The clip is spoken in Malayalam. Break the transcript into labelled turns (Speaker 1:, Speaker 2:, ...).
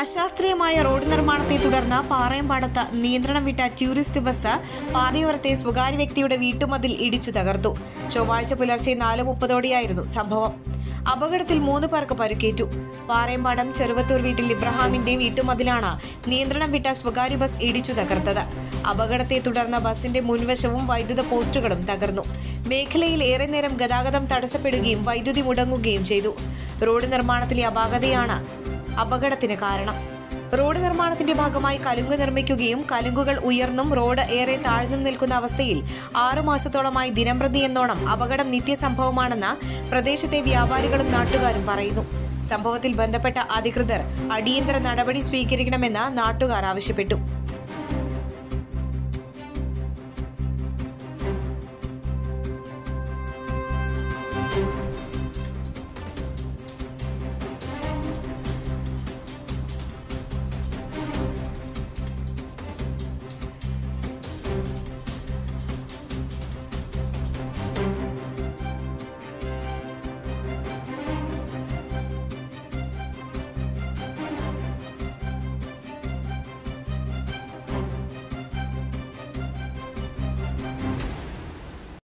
Speaker 1: അശാസ്ത്രീയമായ റോഡ് നിർമ്മാണത്തെ തുടർന്ന് പാറയമ്പാടത്ത് നിയന്ത്രണം വിട്ട ടൂറിസ്റ്റ് ബസ് പാതയോരത്തെ സ്വകാര്യ വ്യക്തിയുടെ വീട്ടുമതിൽ ഇടിച്ചു തകർത്തു. ചൊവ്വാഴ്ച പുലർച്ചെ നാല് മുപ്പതോടെയായിരുന്നു സംഭവം. അപകടത്തിൽ മൂന്ന് പേർക്ക് പരിക്കേറ്റു. പാറയമ്പാടം ചെറുവത്തൂർ വീട്ടിൽ ഇബ്രഹാമിന്റെ വീട്ടുമതിലാണ് നിയന്ത്രണം വിട്ട സ്വകാര്യ ബസ് ഇടിച്ചു തകർത്തത്. അപകടത്തെ തുടർന്ന് ബസിന്റെ മുൻവശവും വൈദ്യുത പോസ്റ്റുകളും തകർന്നു. മേഖലയിൽ ഏറെ നേരം ഗതാഗതം തടസ്സപ്പെടുകയും വൈദ്യുതി മുടങ്ങുകയും ചെയ്തു. റോഡ് നിർമ്മാണത്തിലെ അപാകതയാണ് അപകടത്തിന് കാരണം. റോഡ് നിർമ്മാണത്തിന്റെ ഭാഗമായി കലുങ്ക് നിർമ്മിക്കുകയും കലുങ്കുകൾ ഉയർന്നും റോഡ് ഏറെ താഴ്ന്നും നിൽക്കുന്ന അവസ്ഥയിൽ ആറു മാസത്തോളമായി ദിനംപ്രതി എന്നോണം അപകടം നിത്യസംഭവമാണെന്ന് പ്രദേശത്തെ വ്യാപാരികളും നാട്ടുകാരും പറയുന്നു. സംഭവത്തിൽ ബന്ധപ്പെട്ട അധികൃതർ അടിയന്തര നടപടി സ്വീകരിക്കണമെന്ന് നാട്ടുകാർ ആവശ്യപ്പെട്ടു.